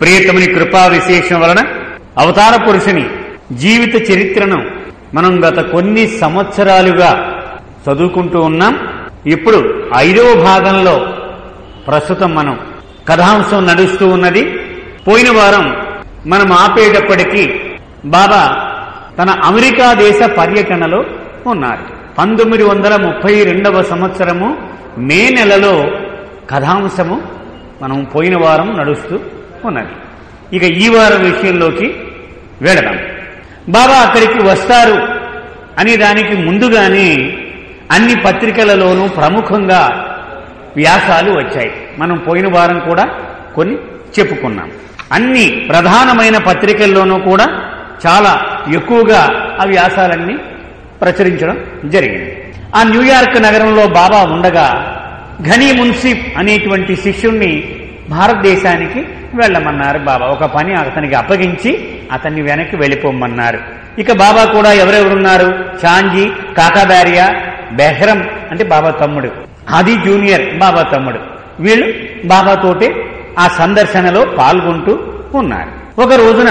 ప్రియతముని కృపా విశేషం వలన అవతార పురుషుని జీవిత చరిత్రను మనం గత కొన్ని సంవత్సరాలుగా చదువుకుంటూ ఉన్నాం. ఇప్పుడు ఐదవ భాగంలో ప్రస్తుతం మనం కథాంశం నడుస్తూ ఉన్నది. పోయిన వారం మనం ఆపేటప్పటికీ బాబా తన అమెరికా దేశ పర్యటనలో ఉన్నారు. పంతొమ్మిది వందల ముప్పై రెండవ సంవత్సరము మే నెలలో కథాంశము మనం పోయిన వారం నడుస్తూ ఉన్నది. ఇక ఈ వారం విషయంలోకి వెళదాం. బాబా అక్కడికి వస్తారు అనే దానికి ముందుగానే అన్ని పత్రికలలోనూ ప్రముఖంగా వ్యాసాలు వచ్చాయి. మనం పోయిన వారం కూడా కొన్ని చెప్పుకున్నాం. అన్ని ప్రధానమైన పత్రికల్లోనూ కూడా చాలా ఎక్కువగా ఆ వ్యాసాలన్నీ ప్రచురించడం జరిగింది. ఆ న్యూయార్క్ నగరంలో బాబా ఉండగా ఘనీ మున్సిఫ్ అనేటువంటి శిష్యుణ్ణి భారతదేశానికి వెళ్ళమన్నారు. బాబా ఒక పని అతనికి అప్పగించి అతన్ని వెనక్కి వెళ్ళిపోమన్నారు ఇక బాబా కూడా ఎవరెవరున్నారు? చాంజీ కాకాబారియా బెహ్రం అంటే బాబా తమ్ముడు. ఆది జూనియర్ బాబా తమ్ముడు. వీళ్ళు బాబాతోటే ఆ సందర్శనలో పాల్గొంటూ ఉన్నారు. ఒక రోజున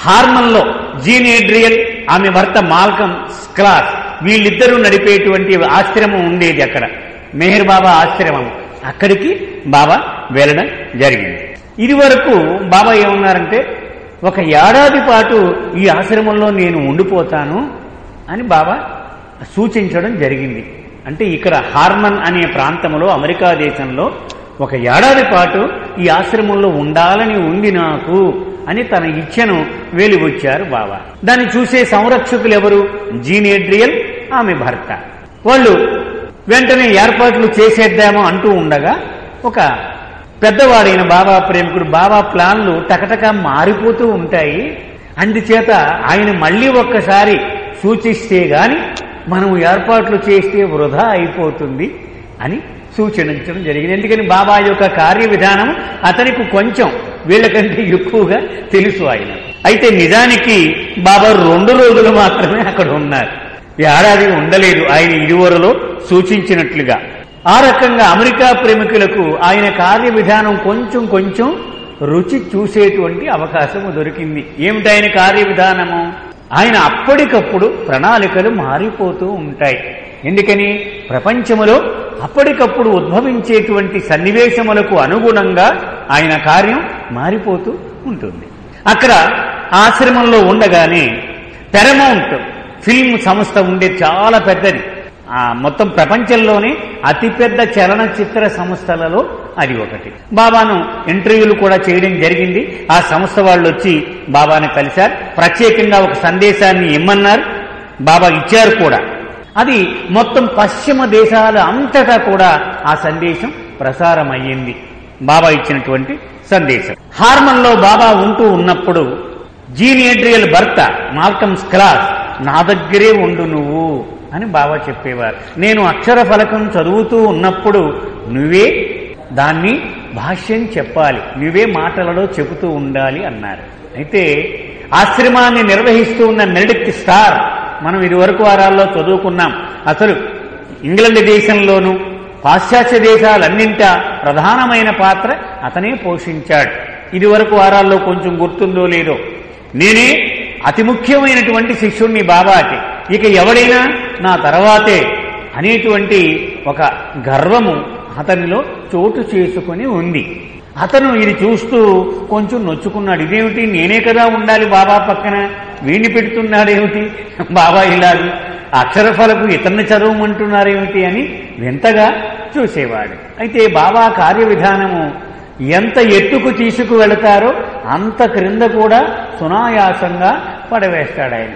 హార్మన్లో జీన్ ఏడ్రియల్ ఆమె భర్త మాల్కమ్ క్లాస్ వీళ్ళిద్దరూ నడిపేటువంటి ఆశ్రమం ఉండేది అక్కడ. మెహర్ బాబా ఆశ్రమం అక్కడికి బాబా వెళ్ళడం జరిగింది. ఇది వరకు బాబా ఏమన్నారంటే ఒక ఏడాది పాటు ఈ ఆశ్రమంలో నేను ఉండిపోతాను అని బాబా సూచించడం జరిగింది. అంటే ఇక్కడ హార్మన్ అనే ప్రాంతంలో అమెరికా దేశంలో ఒక ఏడాది పాటు ఈ ఆశ్రమంలో ఉండాలని ఉంది నాకు అని తన ఇచ్ఛను వెలిబుచ్చారు బాబా. దాన్ని చూసే సంరక్షకులు ఎవరు? జీనేడ్రియల్ ఆమె భర్త. వాళ్ళు వెంటనే ఏర్పాట్లు చేసేద్దామో అంటూ ఉండగా ఒక పెద్దవాడైన బాబా ప్రేమికుడు బాబా ప్లాన్లు టకటక మారిపోతూ ఉంటాయి. అందుచేత ఆయన మళ్ళీ ఒక్కసారి సూచిస్తే గాని మనం ఏర్పాట్లు చేస్తే వృధా అయిపోతుంది అని సూచించడం జరిగింది. ఎందుకని బాబా యొక్క కార్య విధానం అతనికి కొంచెం వీళ్ళకంటే ఎక్కువగా తెలుసు ఆయన. అయితే నిజానికి బాబా రెండు రోజులు మాత్రమే అక్కడ ఉన్నారు. ఏడాది ఉండలేదు. ఆయన ఇరువరలో సూచించినట్లుగా. ఆ రకంగా అమెరికా ప్రేమికులకు ఆయన కార్య విధానం కొంచెం కొంచెం రుచి చూసేటువంటి అవకాశం దొరికింది. ఏమిటి ఆయన కార్య విధానము ఆయన అప్పటికప్పుడు ప్రణాళికలు మారిపోతూ ఉంటాయి. ఎందుకని? ప్రపంచములో అప్పటికప్పుడు ఉద్భవించేటువంటి సన్నివేశములకు అనుగుణంగా ఆయన కార్యం మారిపోతూ ఉంటుంది. అక్కడ ఆశ్రమంలో ఉండగానే పెరమౌంట్ ఫిల్మ్ సంస్థ ఉండే చాలా పెద్దది. మొత్తం ప్రపంచంలోనే అతిపెద్ద చలనచిత్ర సంస్థలలో అది ఒకటి. బాబాను ఇంటర్వ్యూలు కూడా చేయడం జరిగింది. ఆ సంస్థ వాళ్ళు వచ్చి బాబాను కలిశారు. ప్రత్యేకంగా ఒక సందేశాన్ని ఇమ్మన్నారు. బాబా ఇచ్చారు కూడా. అది మొత్తం పశ్చిమ దేశాల అంతటా కూడా ఆ సందేశం ప్రసారం అయ్యింది. బాబా ఇచ్చినటువంటి సందేశం. హార్మన్లో బాబా ఉంటూ ఉన్నప్పుడు జీనియడ్రియల్ భర్త మార్కమ్స్ క్లాస్ నా దగ్గరే ఉండు నువ్వు అని బాబా చెప్పేవారు. నేను అక్షర ఫలకం చదువుతూ ఉన్నప్పుడు నువ్వే దాన్ని భాష్యం చెప్పాలి నువ్వే మాటలలో చెబుతూ ఉండాలి అన్నారు. అయితే ఆశ్రమాన్ని నిర్వహిస్తూ ఉన్న మెరిడిక్ స్టార్ మనం ఇదివరకు వారాల్లో చదువుకున్నాం. అసలు ఇంగ్లండ్ దేశంలోనూ పాశ్చాత్య దేశాలన్నింట ప్రధానమైన పాత్ర అతనే పోషించాడు. ఇదివరకు వారాల్లో కొంచెం గుర్తుందో లేదో. నేనే అతి ముఖ్యమైనటువంటి శిష్యుణ్ణి బాబాకి ఇక ఎవడైనా నా తర్వాతే అనేటువంటి ఒక గర్వము అతనిలో చోటు చేసుకొని ఉంది. అతను ఇది చూస్తూ కొంచెం నొచ్చుకున్నాడు. ఇదేమిటి? నేనే కదా ఉండాలి బాబా పక్కన. వీణి పెడుతున్నాడేమిటి? బాబా ఇలాగ. అక్షరఫలకు ఇతన్ని చదవమంటున్నారేమిటి అని వింతగా చూసేవాడు. అయితే బాబా కార్య విధానము ఎంత ఎత్తుకు తీసుకువెళతారో అంత క్రింద కూడా సునాయాసంగా పడవేస్తాడు ఆయన.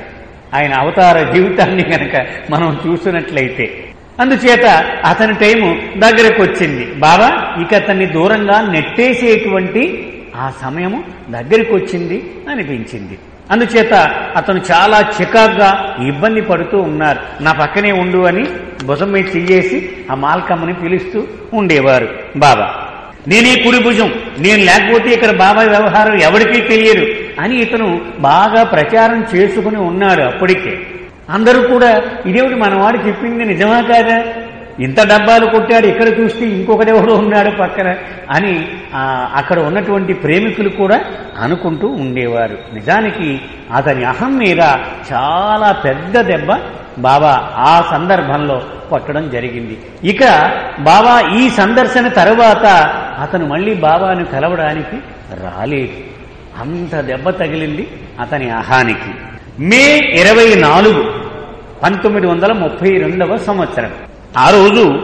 ఆయన అవతార జీవితాన్ని కనుక మనం చూసినట్లయితే. అందుచేత అతని టైము దగ్గరకు వచ్చింది బాబా ఇక అతన్ని దూరంగా నెట్టేసేటువంటి ఆ సమయము దగ్గరికి వచ్చింది అనిపించింది. అందుచేత అతను చాలా చికాగ్గా ఇబ్బంది పడుతూ ఉన్నారు. నా పక్కనే ఉండు అని భుజం మీద చెయ్యేసి ఆ మాల్కమ్మని పిలుస్తూ ఉండేవారు. బాబా నేనే కుడిభుజం నేను లేకపోతే ఇక్కడ బాబా వ్యవహారం ఎవరికీ తెలియదు అని ఇతను బాగా ప్రచారం చేసుకుని ఉన్నాడు అప్పటికే. అందరూ కూడా ఇదేమిటి మనవాడు చెప్పింది నిజమా కాదా? ఇంత డబ్బాలు కొట్టాడు ఇక్కడ చూస్తే ఇంకొకడెవడో ఉన్నాడు పక్కన అని అక్కడ ఉన్నటువంటి ప్రేమికులు కూడా అనుకుంటూ ఉండేవారు. నిజానికి అతని అహం మీద చాలా పెద్ద దెబ్బ బాబా ఆ సందర్భంలో కొట్టడం జరిగింది. ఇక బాబా ఈ సందర్శన తరువాత అతను మళ్ళీ బాబాను కలవడానికి రాలేదు. అంత దెబ్బ తగిలింది అతని అహానికి. మే ఇరవై నాలుగు పంతొమ్మిది వందల ముప్పై రెండవ సంవత్సరం. ఆ రోజు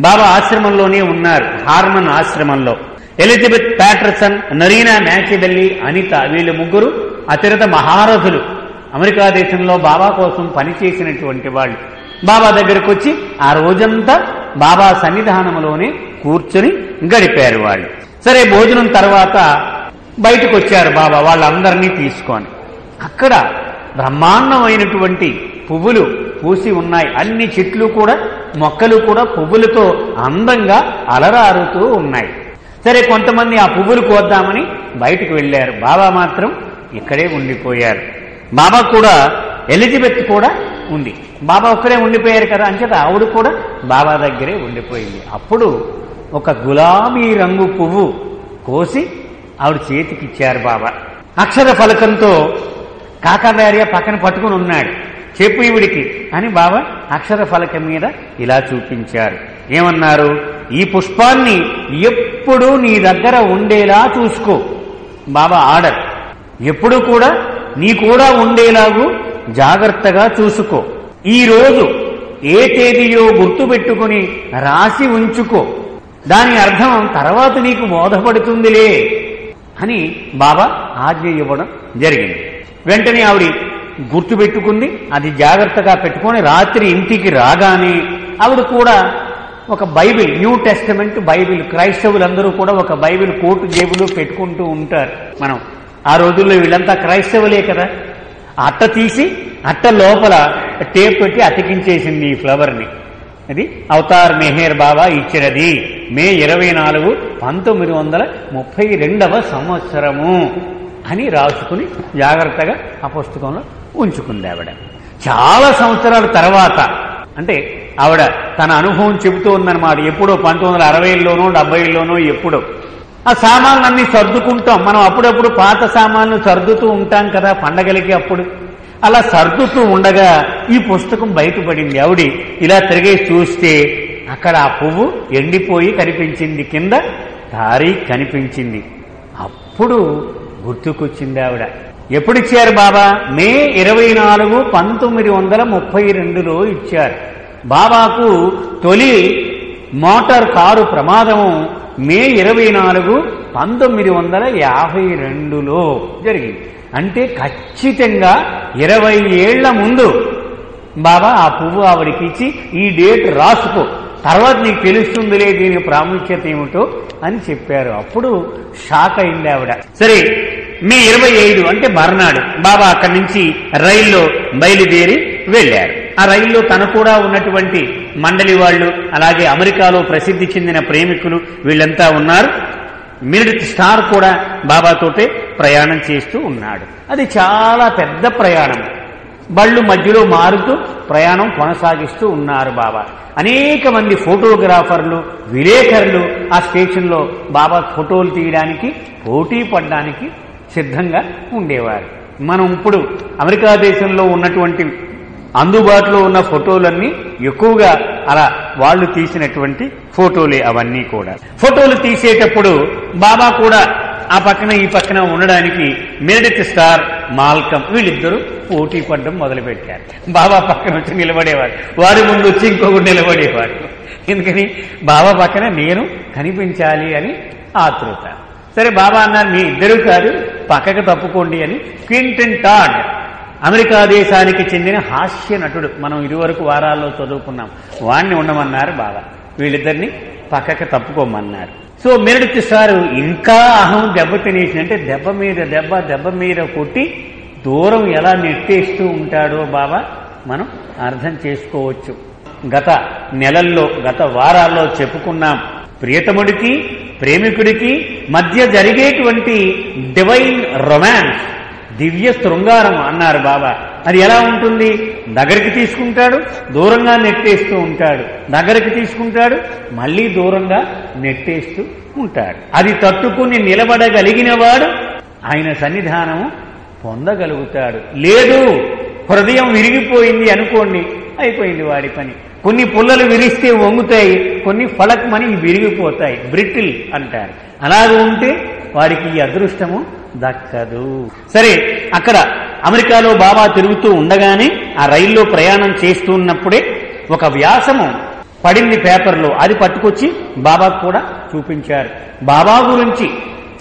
బాబా ఆశ్రమంలోనే ఉన్నారు హార్మన్ ఆశ్రమంలో. ఎలిజబెత్ ప్యాటర్సన్ నరీనా మ్యాచిబెల్లి అనిత వీళ్ళు ముగ్గురు అతిరత మహారథులు. అమెరికా దేశంలో బాబా కోసం పనిచేసినటువంటి వాళ్ళు. బాబా దగ్గరకు వచ్చి ఆ రోజంతా బాబా సన్నిధానంలోనే కూర్చుని గడిపారు వాళ్ళు. సరే భోజనం తర్వాత బయటకు వచ్చారు బాబా వాళ్ళందరినీ తీసుకొని. అక్కడ బ్రహ్మాండమైనటువంటి పువ్వులు పూసి ఉన్నాయి. అన్ని చెట్లు కూడా మొక్కలు కూడా పువ్వులతో అందంగా అలరారుతూ ఉన్నాయి. సరే కొంతమంది ఆ పువ్వులు కోద్దామని బయటకు వెళ్ళారు. బాబా మాత్రం ఇక్కడే ఉండిపోయారు. బాబా కూడా ఎలిజబెత్ కూడా ఉంది. బాబా ఒక్కడే ఉండిపోయారు కదా అంచేత ఆవిడ కూడా బాబా దగ్గరే ఉండిపోయింది. అప్పుడు ఒక గులాబీ రంగు పువ్వు కోసి ఆవిడ చేతికిచ్చారు బాబా. అక్షర ఫలకంతో కాకాదార్య పక్కన పట్టుకుని ఉన్నాడు. చెప్పు ఈవిడికి అని బాబా అక్షర ఫలకం మీద ఇలా చూపించారు. ఏమన్నారు? ఈ పుష్పాన్ని ఎప్పుడూ నీ దగ్గర ఉండేలా చూసుకో. బాబా ఆర్డర్. ఎప్పుడు కూడా నీ కూడా ఉండేలాగు జాగ్రత్తగా చూసుకో. ఈ రోజు ఏ తేదీయో గుర్తుపెట్టుకుని రాసి ఉంచుకో. దాని అర్థం తర్వాత నీకు బోధపడుతుందిలే అని బాబా ఆజ్ఞ ఇవ్వడం జరిగింది. వెంటనే ఆవిడ గుర్తుపెట్టుకుంది అది జాగ్రత్తగా పెట్టుకొని రాత్రి ఇంటికి రాగానే ఆవిడ కూడా ఒక బైబిల్ న్యూ టెస్టమెంట్ బైబిల్ క్రైస్తవులందరూ కూడా ఒక బైబిల్ కోటు జేబులో పెట్టుకుంటూ ఉంటారు. మనం ఆ రోజుల్లో వీళ్ళంతా క్రైస్తవులే కదా. అట్ట తీసి అట్ట లోపల టేప్ పెట్టి అతికించేసింది ఈ ఫ్లవర్ని. అది అవతార్ మెహేర్ బాబా ఇచ్చినది. మే ఇరవై నాలుగు పంతొమ్మిది వందల ముప్పై రెండవ సంవత్సరము అని రాసుకుని జాగ్రత్తగా ఆ పుస్తకంలో ఉంచుకుంది ఆవిడ. చాలా సంవత్సరాల తర్వాత అంటే ఆవిడ తన అనుభవం చెబుతూ ఉందన్నమాట. ఎప్పుడో పంతొమ్మిది వందల అరవైలోనో డెబ్బైలోనో ఎప్పుడో. ఆ సామాన్లన్నీ సర్దుకుంటాం. మనం అప్పుడప్పుడు పాత సామాన్లు సర్దుతూ ఉంటాం కదా పండగలకి అప్పుడు. అలా సర్దుతూ ఉండగా ఈ పుస్తకం బయటపడింది. ఆవిడ ఇలా తిరిగేసి చూస్తే అక్కడ ఆ పువ్వు ఎండిపోయి కనిపించింది కింద దారి కనిపించింది. అప్పుడు గుర్తుకొచ్చింది ఆవిడ. ఎప్పుడు ఇచ్చారు బాబా? మే ఇరవై నాలుగు పంతొమ్మిది వందల ముప్పై రెండులో ఇచ్చారు. బాబాకు తొలి మోటార్ కారు ప్రమాదము మే ఇరవై నాలుగు పంతొమ్మిది వందల యాభై రెండులో జరిగింది. అంటే ఖచ్చితంగా ఇరవై ఏళ్ళ ముందు బాబా ఆ పువ్వు ఆవిడకి ఇచ్చి ఈ డేట్ రాసుకో. తర్వాత నీకు తెలుస్తుందిలే దీని ప్రాముఖ్యత ఏమిటో అని చెప్పారు. అప్పుడు షాక్ అయింది ఆవిడ. సరే మే ఇరవై ఐదు అంటే మర్నాడు బాబా అక్కడి నుంచి రైల్లో బయలుదేరి వెళ్ళారు. ఆ రైల్లో తన కూడా ఉన్నటువంటి మండలి వాళ్ళు అలాగే అమెరికాలో ప్రసిద్ధి చెందిన ప్రేమికులు వీళ్ళంతా ఉన్నారు. మిరిట్ స్టార్ కూడా బాబాతోటే ప్రయాణం చేస్తూ ఉన్నాడు. అది చాలా పెద్ద ప్రయాణం. బళ్ళు మధ్యలో మారుతూ ప్రయాణం కొనసాగిస్తూ ఉన్నారు బాబా. అనేక మంది ఫోటోగ్రాఫర్లు విలేకరులు ఆ స్టేషన్లో బాబా ఫోటోలు తీయడానికి పోటీ పడడానికి సిద్ధంగా ఉండేవారు. మనం ఇప్పుడు అమెరికా దేశంలో ఉన్నటువంటి అందుబాటులో ఉన్న ఫోటోలన్నీ ఎక్కువగా అలా వాళ్ళు తీసినటువంటి ఫోటోలే అవన్నీ కూడా. ఫోటోలు తీసేటప్పుడు బాబా కూడా ఆ పక్కన ఈ పక్కన ఉండడానికి మెరిడిత్ స్టార్ మాల్కం వీళ్ళిద్దరూ పోటీ పడడం మొదలుపెట్టారు. బాబా పక్కన వచ్చి నిలబడేవారు వారి ముందు వచ్చి ఇంకొకటి నిలబడేవారు ఎందుకని? బాబా పక్కన నేను కనిపించాలి అని ఆతృత. సరే బాబా అన్నారు మీ ఇద్దరు కాదు పక్కకు తప్పుకోండి అని క్వింటన్ టాడ్ అమెరికా దేశానికి చెందిన హాస్య నటుడు. మనం ఇదివరకు వారాల్లో చదువుకున్నాం. వాణ్ణి ఉండమన్నారు బాబా. వీళ్ళిద్దరిని పక్కకు తప్పుకోమన్నారు. సో మెరిడిత్ సారు ఇంకా అహం దెబ్బ తినేసి అంటే దెబ్బ మీద దెబ్బ దెబ్బ మీద కొట్టి దూరం ఎలా నెట్టేస్తూ ఉంటాడో బాబా మనం అర్థం చేసుకోవచ్చు. గత నెలల్లో గత వారాల్లో చెప్పుకున్నాం. ప్రియతముడికి ప్రేమికుడికి మధ్య జరిగేటువంటి డివైన్ రొమాన్స్ దివ్య శృంగారం అన్నారు బాబా. అది ఎలా ఉంటుంది? దగ్గరికి తీసుకుంటాడు దూరంగా నెట్టేస్తూ ఉంటాడు. దగ్గరికి తీసుకుంటాడు మళ్ళీ దూరంగా నెట్టేస్తూ ఉంటాడు. అది తట్టుకుని నిలబడగలిగిన వాడు ఆయన సన్నిధానము పొందగలుగుతాడు. లేదు హృదయం విరిగిపోయింది అనుకోండి అయిపోయింది వాడి పని. కొన్ని పుల్లలు విరిస్తే వంగుతాయి కొన్ని ఫలక్మని విరిగిపోతాయి. బ్రిటిల్ అంటారు. అలాగ ఉంటే వాడికి ఈ అదృష్టము దక్కదు. సరే అక్కడ అమెరికాలో బాబా తిరుగుతూ ఉండగానే ఆ రైల్లో ప్రయాణం చేస్తూ ఉన్నప్పుడే ఒక వ్యాసము పడింది పేపర్లో. అది పట్టుకొచ్చి బాబాకు కూడా చూపించారు. బాబా గురించి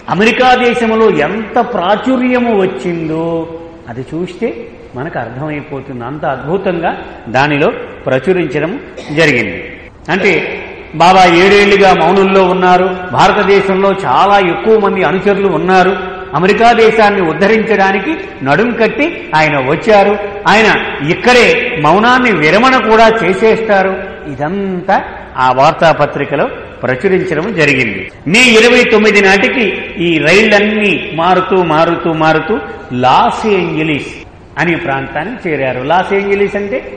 అమెరికా దేశంలో ఎంత ప్రాచుర్యము వచ్చిందో అది చూస్తే మనకు అర్థమైపోతుంది. అంత అద్భుతంగా దానిలో ప్రచురించడం జరిగింది. అంటే బాబా ఏడేళ్ళుగా మౌనంలో ఉన్నారు. భారతదేశంలో చాలా ఎక్కువ మంది అనుచరులు ఉన్నారు. అమెరికా దేశాన్ని ఉద్ధరించడానికి నడుం కట్టి ఆయన వచ్చారు. ఆయన ఇక్కడే మౌనాన్ని విరమణ కూడా చేసేస్తారు. ఇదంతా ఆ వార్తాపత్రికలో ప్రచురించడం జరిగింది. మే ఇరవై తొమ్మిది నాటికి ఈ రైళ్ళన్నీ మారుతూ మారుతూ మారుతూ లాస్ ఏంజలీస్ అనే ప్రాంతానికి చేరారు. లాస్ ఏంజలీస్ అంటే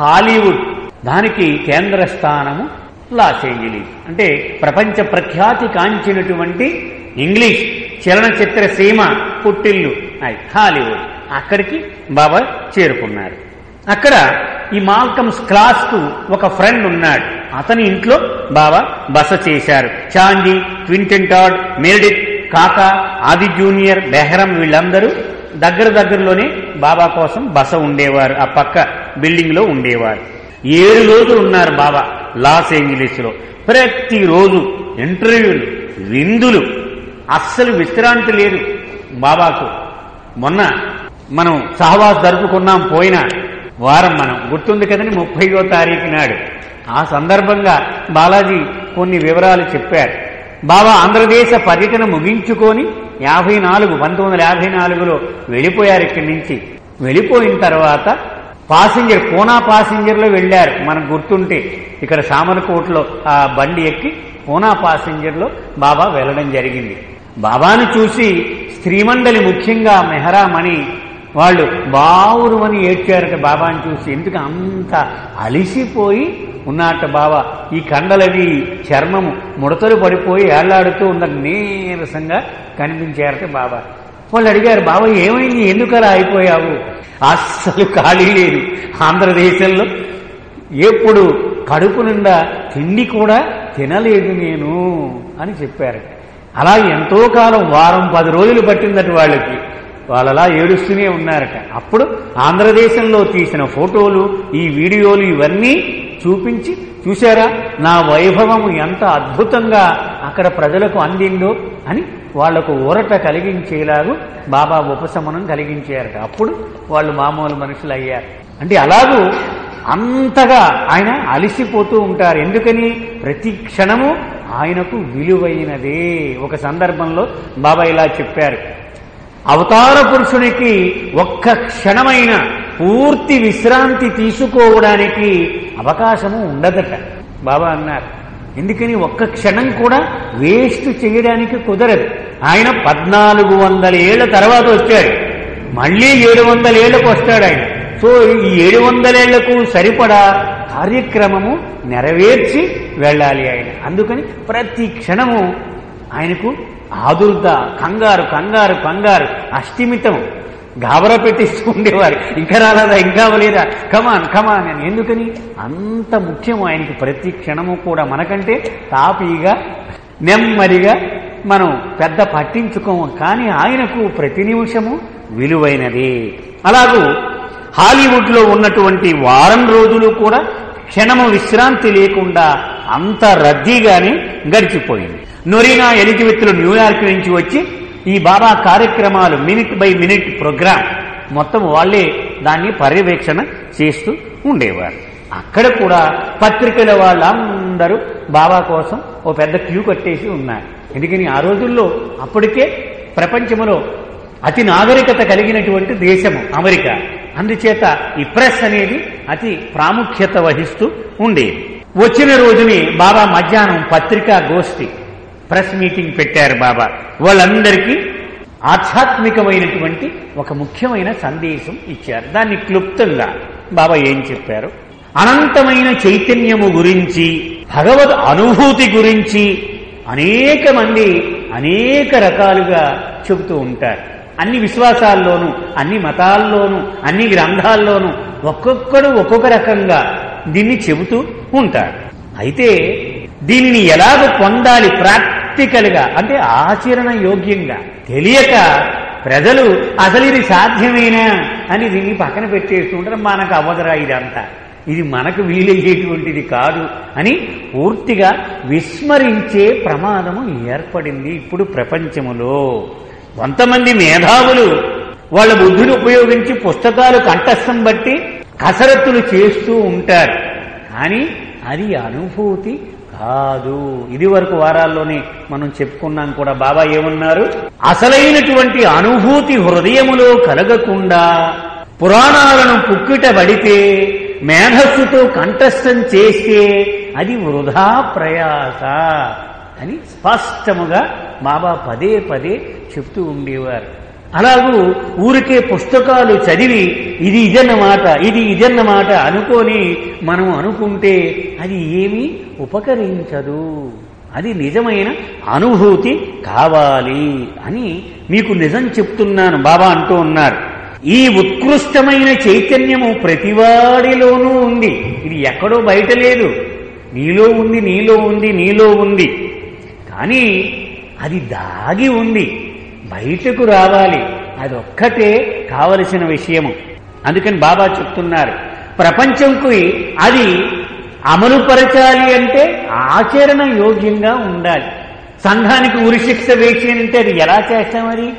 హాలీవుడ్. దానికి కేంద్ర స్థానము లాస్ ఏంజలీస్. అంటే ప్రపంచ ప్రఖ్యాతి కాంచినటువంటి ఇంగ్లీష్. చలనచిత్ర సీమ పుట్టిల్లు. అది హాలీవుడ్. అక్కడికి బాబా చేరుకున్నారు. అక్కడ ఈ మాల్కమ్స్ క్లాస్కు ఒక ఫ్రెండ్ ఉన్నాడు. అతని ఇంట్లో బాబా బస చేశారు. చాందీ క్వింటన్ టాడ్ మెరిడిత్ కాకా ఆది జూనియర్ బెహరం వీళ్ళందరూ దగ్గర దగ్గరలోనే బాబా కోసం బస ఉండేవారు. ఆ పక్క బిల్డింగ్లో ఉండేవారు. ఏడు రోజులు ఉన్నారు బాబా లాస్ ఏంజలీస్లో ప్రతిరోజు ఇంటర్వ్యూలు విందులు. అస్సలు విశ్రాంతి లేదు బాబాకు. మొన్న మనం సహవాస్ జరుపుకున్నాం పోయిన వారం మనం. గుర్తుంది కదండి ముప్పైయో తారీఖు నాడు. ఆ సందర్భంగా బాలాజీ కొన్ని వివరాలు చెప్పారు. బాబా ఆంధ్రదేశ పర్యటన ముగించుకొని యాభై నాలుగు పంతొమ్మిది వందల యాభై నాలుగులో వెళ్ళిపోయారు ఇక్కడి నుంచి. వెళ్ళిపోయిన తర్వాత పాసింజర్ పూనా పాసింజర్లో వెళ్ళారు. మనకు గుర్తుంటే ఇక్కడ సామర్కోట్లో ఆ బండి ఎక్కి పూనా పాసింజర్లో బాబా వెళ్ళడం జరిగింది. బాబాను చూసి స్త్రీమండలి ముఖ్యంగా మెహరామణి వాళ్ళు బావురుమని ఏడ్చారట బాబాని చూసి. ఎందుకు అంత అలిసిపోయి ఉన్నట్ట బాబా? ఈ కండలవి చర్మము ముడతలు పడిపోయి ఏళ్ళాడుతూ ఉన్న నీరసంగా కనిపించారట బాబా. వాళ్ళు అడిగారు బాబా ఏమైంది? ఎందుకు అలా అయిపోయావు? అస్సలు ఖాళీ లేదు ఆంధ్రదేశంలో. ఎప్పుడు కడుపు నిండా తిండి కూడా తినలేదు నేను అని చెప్పారట. అలా ఎంతో కాలం వారం పది రోజులు పట్టిందట వాళ్ళకి. వాళ్ళలా ఏడుస్తూనే ఉన్నారట. అప్పుడు ఆంధ్రదేశంలో తీసిన ఫోటోలు ఈ వీడియోలు ఇవన్నీ చూపించి చూశారా? నా వైభవము ఎంత అద్భుతంగా అక్కడ ప్రజలకు అందిందో అని వాళ్ళకు ఊరట కలిగించేలాగు బాబా ఉపశమనం కలిగించారట. అప్పుడు వాళ్ళు మామూలు మనుషులు అయ్యారు అంటే అలాగూ అంతగా ఆయన అలిసిపోతూ ఉంటారు. ఎందుకని? ప్రతి క్షణము ఆయనకు విలువైనదే. ఒక సందర్భంలో బాబా ఇలా చెప్పారు. అవతార పురుషునికి ఒక్క క్షణమైన పూర్తి విశ్రాంతి తీసుకోవడానికి అవకాశము ఉండదట. బాబా అన్నారు. ఎందుకని ఒక్క క్షణం కూడా వేస్ట్ చేయడానికి కుదరదు. ఆయన పద్నాలుగు వందల ఏళ్ళ తర్వాత వచ్చాడు. మళ్ళీ ఏడు వందల ఏళ్ళకు వస్తాడు ఆయన. సో ఈ ఏడు వందలేళ్ళకు సరిపడా కార్యక్రమము నెరవేర్చి వెళ్ళాలి ఆయన. అందుకని ప్రతి క్షణము ఆయనకు ఆదుర్ద కంగారు కంగారు కంగారు అష్టిమితం గాబరా పెట్టిస్తూ ఉండేవారు. ఇంకా రాలేదా? ఇంకా అవ్వలేదా? కమాన్ కమాన్ అని. ఎందుకని? అంత ముఖ్యం ఆయనకి. ప్రతి క్షణము కూడా మనకంటే తాపీగా నెమ్మదిగా మనం పెద్ద పట్టించుకోము. కానీ ఆయనకు ప్రతి నిమిషము విలువైనది. అలాగూ హాలీవుడ్లో ఉన్నటువంటి వారం రోజులు కూడా క్షణము విశ్రాంతి లేకుండా అంత రద్దీగానే గడిచిపోయింది. నొరీనా ఎలిజబెత్లు న్యూయార్క్ నుంచి వచ్చి ఈ బాబా కార్యక్రమాలు మినిట్ బై మినిట్ ప్రోగ్రామ్ మొత్తం వాళ్ళే దాన్ని పర్యవేక్షణ చేస్తూ ఉండేవారు. అక్కడ కూడా పత్రికల వాళ్ళందరూ బాబా కోసం ఓ పెద్ద క్యూ కట్టేసి ఉన్నారు. ఎందుకని ఆ రోజుల్లో అప్పటికే ప్రపంచంలో అతి నాగరికత కలిగినటువంటి దేశము అమెరికా. అందుచేత ఈ ప్రెస్ అనేది అతి ప్రాముఖ్యత వహిస్తూ ఉండేది. వచ్చిన రోజుని బాబా మధ్యాహ్నం పత్రికా గోష్ఠి ప్రెస్ మీటింగ్ పెట్టారు బాబా. వాళ్ళందరికీ ఆధ్యాత్మికమైనటువంటి ఒక ముఖ్యమైన సందేశం ఇచ్చారు. దాన్ని క్లుప్తంగా బాబా ఏం చెప్పారు? అనంతమైన చైతన్యము గురించి భగవద్ అనుభూతి గురించి అనేక మంది అనేక రకాలుగా చెబుతూ ఉంటారు. అన్ని విశ్వాసాల్లోనూ అన్ని మతాల్లోనూ అన్ని గ్రంథాల్లోనూ ఒక్కొక్కడు ఒక్కొక్క రకంగా దీన్ని చెబుతూ ఉంటారు అయితే దీనిని ఎలాగ పొందాలి ప్రాక్టికల్గా అంటే ఆచరణ యోగ్యంగా తెలియక ప్రజలు అసలు ఇది సాధ్యమేనా అని దీన్ని పక్కన పెట్టేస్తుంటారు మనకు అవ్వదురా ఇదంతా. ఇది మనకు వీలయ్యేటువంటిది కాదు అని పూర్తిగా విస్మరించే ప్రమాదము ఏర్పడింది ఇప్పుడు ప్రపంచములో. కొంతమంది మేధావులు వాళ్ళ బుద్ధిని ఉపయోగించి పుస్తకాలు కంఠస్థం బట్టి కసరత్తులు చేస్తూ ఉంటారు. కానీ అది అనుభూతి కాదు. ఇది వరకు వారాల్లోనే మనం చెప్పుకున్నాం కూడా బాబా ఏమన్నారు? అసలైనటువంటి అనుభూతి హృదయములో కలగకుండా పురాణాలను పుక్కిట పడితే మేధస్సుతో కంఠస్థం చేస్తే అది వృధా ప్రయాస అని స్పష్టముగా బాబా పదే పదే చెప్తూ ఉండేవారు. అలాగూ ఊరికే పుస్తకాలు చదివి ఇది ఇదన్నమాట ఇది ఇదన్నమాట అనుకొని మనం అనుకుంటే అది ఏమీ ఉపకరించదు. అది నిజమైన అనుభూతి కావాలి అని మీకు నిజం చెప్తున్నాను బాబా అంటూ ఉన్నారు. ఈ ఉత్కృష్టమైన చైతన్యము ప్రతివాడిలోనూ ఉంది. ఇది ఎక్కడో బయట లేదు. నీలో ఉంది నీలో ఉంది నీలో ఉంది. కానీ అది దాగి ఉంది. బయటకు రావాలి. అదొక్కటే కావలసిన విషయము. అందుకని బాబా చెప్తున్నారు. ప్రపంచంకి అది అమలుపరచాలి అంటే ఆచరణ యోగ్యంగా ఉండాలి. సంఘానికి ఉరిశిక్ష వేసి అంటే అది ఎలా చేస్తాం అది?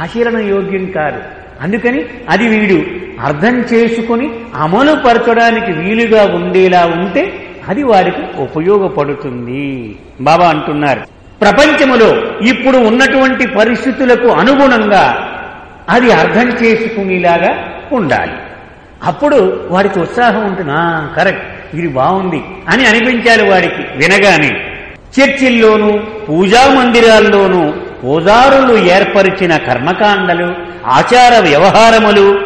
ఆచరణ యోగ్యం కాదు. అందుకని అది వీడు అర్థం చేసుకుని అమలు పరచడానికి వీలుగా ఉండేలా ఉంటే అది వారికి ఉపయోగపడుతుంది. బాబా అంటున్నారు. ప్రపంచములో ఇప్పుడు ఉన్నటువంటి పరిస్థితులకు అనుగుణంగా అది అర్థం చేసుకునేలాగా ఉండాలి. అప్పుడు వాడికి ఉత్సాహం ఉంటుంది. "ఆ, కరెక్ట్. ఇది బాగుంది అని అనిపించాలి వాడికి వినగానే. చర్చిల్లోనూ పూజా మందిరాల్లోనూ పూజారులు ఏర్పరిచిన కర్మకాండలు ఆచార వ్యవహారములు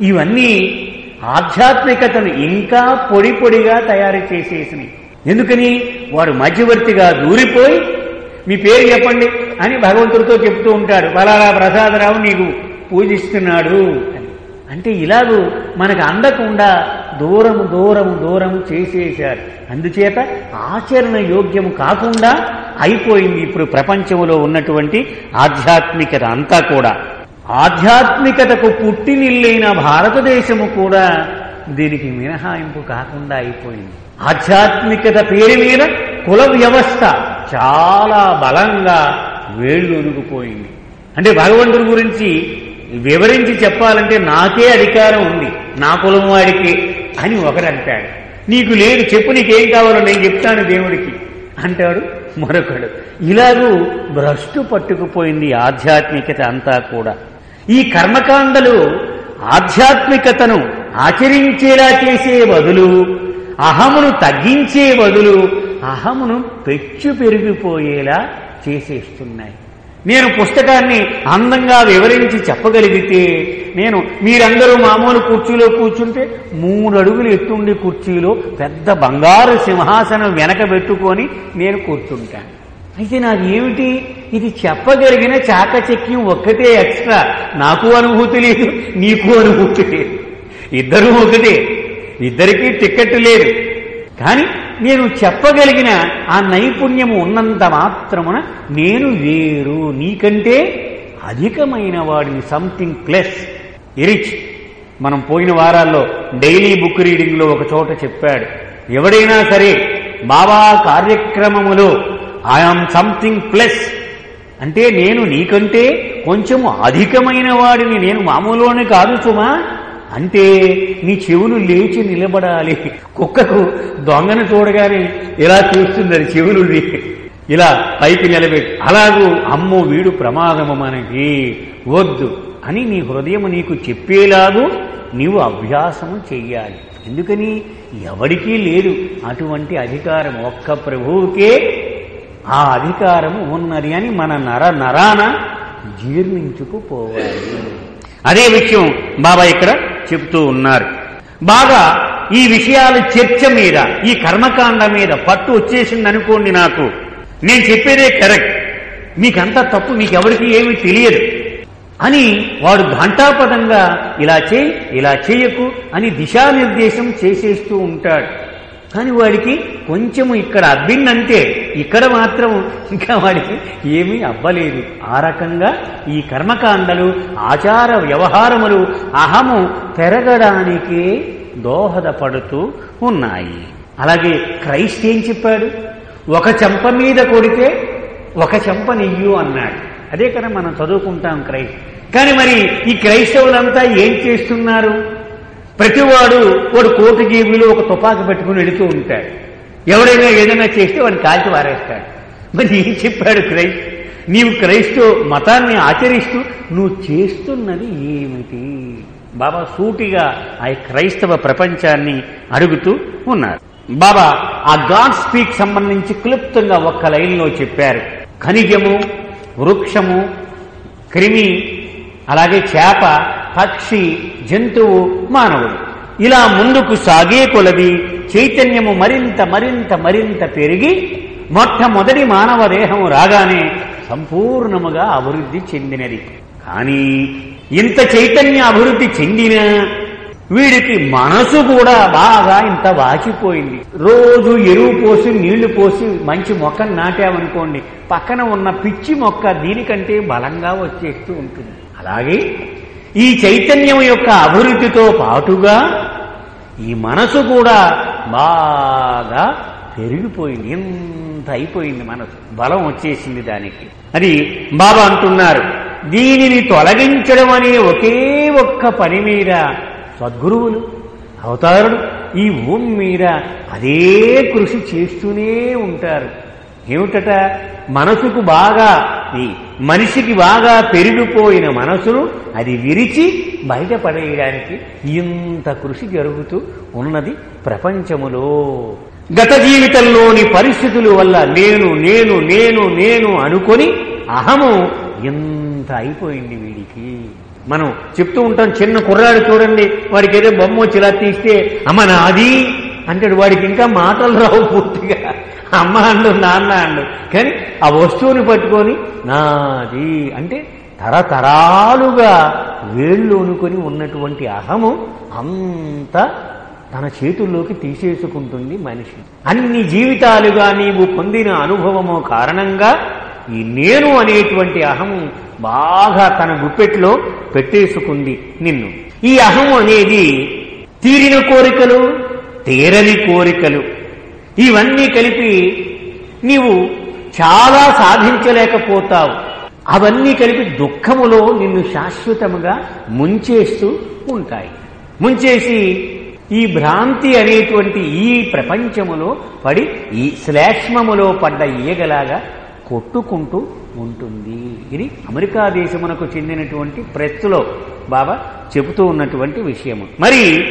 ఇవన్నీ ఆధ్యాత్మికతను ఇంకా పొడి పొడిగా తయారు చేసేసినాయి ఎందుకని? వాడు మధ్యవర్తిగా దూరిపోయి మీ పేరు చెప్పండి అని భగవంతుడితో చెప్తూ ఉంటాడు. బలారా ప్రసాదరావు నీకు పూజిస్తున్నాడు. అని. అంటే ఇలాగూ మనకు అందకుండా దూరము దూరము దూరము చేసేశారు. అందుచేత ఆచరణ యోగ్యము కాకుండా అయిపోయింది ఇప్పుడు ప్రపంచంలో ఉన్నటువంటి ఆధ్యాత్మికత అంతా కూడా. ఆధ్యాత్మికతకు పుట్టినిల్లైన భారతదేశము కూడా దీనికి మినహాయింపు కాకుండా అయిపోయింది. ఆధ్యాత్మికత పేరు మీద కుల వ్యవస్థ చాలా బలంగా వేళ్ళు ఉనుకుపోయింది అంటే భగవంతుడి గురించి వివరించి చెప్పాలంటే నాకే అధికారం ఉంది. నా కులం వాడికి అని ఒకడంటాడు నీకు లేదు చెప్పు నీకేం కావాలో నేను చెప్తాను దేవుడికి అంటాడు మరొకడు. ఇలాగూ భ్రష్టు పట్టుకుపోయింది ఆధ్యాత్మికత అంతా కూడా. ఈ కర్మకాండలు ఆధ్యాత్మికతను ఆచరించేలా చేసే బదులు అహమును తగ్గించే బదులు అహమును పెచ్చు పెరిగిపోయేలా చేసేస్తున్నాయి. నేను పుస్తకాన్ని అందంగా వివరించి చెప్పగలిగితే నేను మీరందరూ మామూలు కుర్చీలో కూర్చుంటే మూడు అడుగులు ఎత్తుండి కుర్చీలో పెద్ద బంగారు సింహాసనం వెనక పెట్టుకొని నేను కూర్చుంటాను. అయితే నాకు ఏమిటి ఇది చెప్పగలిగిన చాకచక్యం ఒక్కటే ఎక్స్ట్రా. నాకు అనుభూతి లేదు నీకు అనుభూతి లేదు. ఇద్దరూ ఒకటే. ఇద్దరికీ టిక్కెట్ లేదు. కానీ నేను చెప్పగలిగిన ఆ నైపుణ్యము ఉన్నంత మాత్రమున నేను వేరు. నీకంటే అధికమైన వాడిని సంథింగ్ ప్లస్ ఇరిచ్ మనం పోయిన వారాల్లో డైలీ బుక్ రీడింగ్లో ఒక చోట చెప్పాడు. ఎవడైనా సరే బాబా కార్యక్రమములో ఐఆమ్ సంథింగ్ ప్లస్ అంటే నేను నీకంటే కొంచెము అధికమైన వాడిని నేను మామూలునే కాదు సుమా. అంటే నీ చెవులు లేచి నిలబడాలి. కుక్కకు దొంగను చూడగానే ఇలా చూస్తుంది అది చెవులు ఇలా పైకి నిలబెట్టి అలాగూ అమ్మో వీడు ప్రమాదము మనకి వద్దు అని నీ హృదయం నీకు చెప్పేలాగూ నీవు అభ్యాసము చెయ్యాలి. ఎందుకని? ఎవడికీ లేదు. అటువంటి అధికారం ఒక్క ప్రభువుకే ఆ అధికారము ఉన్నది అని మన నర నరాన జీర్ణించుకుపోవాలి. అదే విషయం బాబా ఇక్కడ చెప్తూ ఉన్నారు. బాగా ఈ విషయాల చర్చ మీద ఈ కర్మకాండ మీద పట్టు వచ్చేసింది అనుకోండి నాకు. నేను చెప్పేదే కరెక్ట్. మీకంతా తప్పు మీకెవరికి ఏమీ తెలియదు. అని వాడు ఘంటాపదంగా ఇలా చేయి ఇలా చేయకు అని దిశానిర్దేశం చేసేస్తూ ఉంటాడు. కానీ వాడికి కొంచెము ఇక్కడ అబ్బిందంటే ఇక్కడ మాత్రం ఇంకా వాడికి ఏమీ అవ్వలేదు ఆ రకంగా ఈ కర్మకాండలు ఆచార వ్యవహారములు అహము పెరగడానికి దోహదపడుతూ ఉన్నాయి. అలాగే క్రైస్ట్ ఏం చెప్పాడు? ఒక చెంప మీద కొడితే ఒక చెంప నెయ్యు అన్నాడు. అదే కదా మనం చదువుకుంటాం క్రైస్ట్. కానీ మరి ఈ క్రైస్తవులంతా ఏం చేస్తున్నారు? ప్రతివాడు వాడు కోటి జేబులో ఒక తుపాకి పెట్టుకుని వెళుతూ ఉంటాడు. ఎవడైనా ఏదైనా చేస్తే వాడిని కాల్చి వారేస్తాడు. మరి ఏం చెప్పాడు క్రైస్ట్ నీవు క్రైస్తవ మతాన్ని ఆచరిస్తూ నువ్వు చేస్తున్నది ఏమిటి? బాబా సూటిగా ఆ క్రైస్తవ ప్రపంచాన్ని అడుగుతూ ఉన్నారు. బాబా ఆ గాడ్ స్పీక్ సంబంధించి క్లుప్తంగా ఒక్క లైన్లో చెప్పారు. ఖనిజము వృక్షము క్రిమి అలాగే చేప పక్షి జంతువు మానవుడు. ఇలా ముందుకు సాగే కొలది చైతన్యము మరింత మరింత మరింత పెరిగి మొట్టమొదటి మానవ దేహము రాగానే సంపూర్ణముగా అభివృద్ధి చెందినది. కానీ ఇంత చైతన్య అభివృద్ధి చెందిన వీడికి మనసు కూడా బాగా ఇంత వాచిపోయింది. రోజు ఎరువు పోసి నీళ్ళు పోసి మంచి మొక్కను నాటామనుకోండి పక్కన ఉన్న పిచ్చి మొక్క దీనికంటే బలంగా వచ్చేస్తూ ఉంటుంది. అలాగే ఈ చైతన్యం యొక్క అభివృద్ధితో పాటుగా ఈ మనసు కూడా బాగా పెరిగిపోయింది. ఎంత అయిపోయింది మనసు. బలం వచ్చేసింది దానికి. అది బాబా అంటున్నారు. దీనిని తొలగించడం అనే ఒకే ఒక్క పని మీద సద్గురువులు అవతారుడు ఈ భూమి మీద అదే కృషి చేస్తూనే ఉంటారు. ఏమిటట? మనసుకు బాగా మనిషికి బాగా పెరిగిపోయిన మనసును అది విరిచి బయటపడేయడానికి ఇంత కృషి జరుగుతూ ఉన్నది ప్రపంచములో. గత జీవితంలోని పరిస్థితుల వల్ల నేను నేను నేను నేను అనుకొని అహము ఎంత అయిపోయింది వీడికి. మనం చెప్తూ ఉంటాం చిన్న కుర్రాడు చూడండి వాడికి ఏదో బొమ్మ వచ్చి ఇలా తీస్తే అమ్మ నాది అంటాడు. వాడికి ఇంకా మాటలు రావు పూర్తిగా. అమ్మ అండు నాన్న అండు. కానీ ఆ వస్తువుని పట్టుకొని నాది అంటే తరతరాలుగా వేళ్ళు అనుకొని ఉన్నటువంటి అహము అంత తన చేతుల్లోకి తీసేసుకుంటుంది మనిషి. అన్ని జీవితాలుగా నీవు పొందిన అనుభవము కారణంగా ఈ నేను అనేటువంటి అహము బాగా తన గుప్పెట్లో పెట్టేసుకుంది నిన్ను. ఈ అహము అనేది తీరిన కోరికలు తీరని కోరికలు. ఇవన్నీ కలిపి నీవు చాలా సాధించలేకపోతావు. అవన్నీ కలిపి దుఃఖములో నిన్ను శాశ్వతముగా ముంచేస్తూ ఉంటాయి. ముంచేసి ఈ భ్రాంతి అనేటువంటి ఈ ప్రపంచములో పడి ఈ శ్లేష్మములో పడ్డ ఈగలాగా కొట్టుకుంటూ ఉంటుంది. ఇది అమెరికా దేశమునకు చెందినటువంటి ప్రెస్లో బాబా చెబుతూ ఉన్నటువంటి విషయము. మరి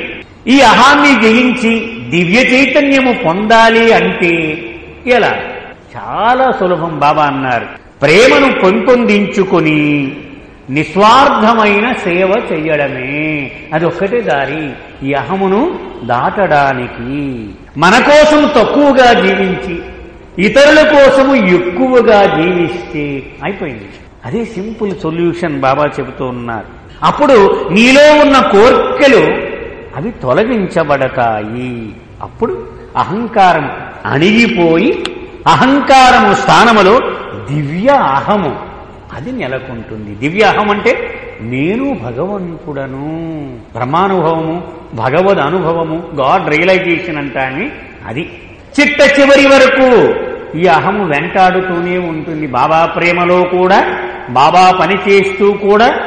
ఈ అహాన్ని జయించి దివ్య చైతన్యము పొందాలి అంటే ఎలా? చాలా సులభం బాబా అన్నారు. ప్రేమను పెంపొందించుకొని నిస్వార్థమైన సేవ చెయ్యడమే. అది ఒక్కటే దారి. ఈ అహమును దాటడానికి మన కోసం తక్కువగా జీవించి ఇతరుల కోసము ఎక్కువగా జీవిస్తే అయిపోయింది. అదే సింపుల్ సొల్యూషన్ బాబా చెబుతూ ఉన్నారు. అప్పుడు నీలో ఉన్న కోర్కెలు అవి తొలగించబడతాయి. అప్పుడు అహంకారం అణిగిపోయి అహంకారము స్థానములో దివ్య అహము అది నెలకొంటుంది. దివ్య అహం అంటే నేను భగవంతుడను. బ్రహ్మానుభవము భగవద్ అనుభవము గాడ్ రియలైజేషన్ అంటాన్ని అది చిట్ట చివరి వరకు ఈ అహము వెంటాడుతూనే ఉంటుంది. బాబా ప్రేమలో కూడా బాబా పని చేస్తూ కూడా.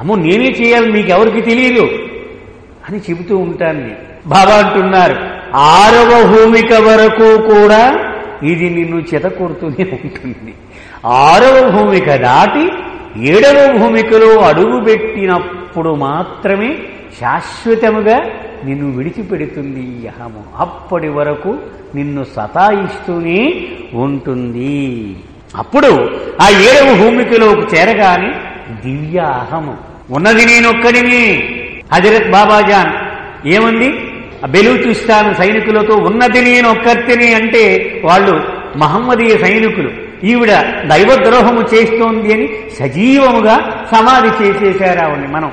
అమ్మో నేనే చేయాలి నీకెవరికి తెలియదు. అని చెబుతూ ఉంటాను నేను. బాబా అంటున్నారు ఆరవ భూమిక వరకు కూడా ఇది నిన్ను చెతకొడుతూనే ఉంటుంది. ఆరవ భూమిక దాటి ఏడవ భూమికలో అడుగుపెట్టినప్పుడు మాత్రమే శాశ్వతముగా నిన్ను విడిచిపెడుతుంది ఈ అహము. అప్పటి వరకు నిన్ను సతాయిస్తూనే ఉంటుంది. అప్పుడు ఆ ఏడవ భూమికలోకి చేరగానే దివ్య అహము ఉన్నది నేనొక్కడిని. హజరత్ బాబాజాన్ ఏముంది? బెలూచిస్తాన్ సైనికులతో ఉన్నది నేను ఒక్కర్తిని అంటే వాళ్ళు మహమ్మదీయ సైనికులు. ఈవిడ దైవద్రోహము చేస్తోంది అని సజీవముగా సమాధి చేసేశారు ఆవిడ్ని మనం.